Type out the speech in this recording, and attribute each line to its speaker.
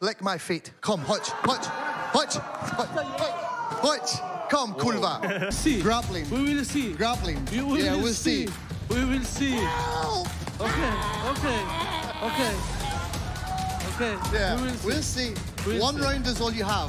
Speaker 1: lick my feet. Come, hutch, hutch, hutch, hutch, hutch. Come, Kulva.
Speaker 2: See.
Speaker 1: Grappling.
Speaker 2: We will see.
Speaker 1: Grappling.
Speaker 2: We will
Speaker 1: Yeah, we'll
Speaker 2: see.
Speaker 1: see.
Speaker 2: We will see. Okay, okay, okay. Okay.
Speaker 1: Yeah,
Speaker 2: We will see.
Speaker 1: we'll see.
Speaker 2: We'll
Speaker 1: One
Speaker 2: see.
Speaker 1: round is all you have.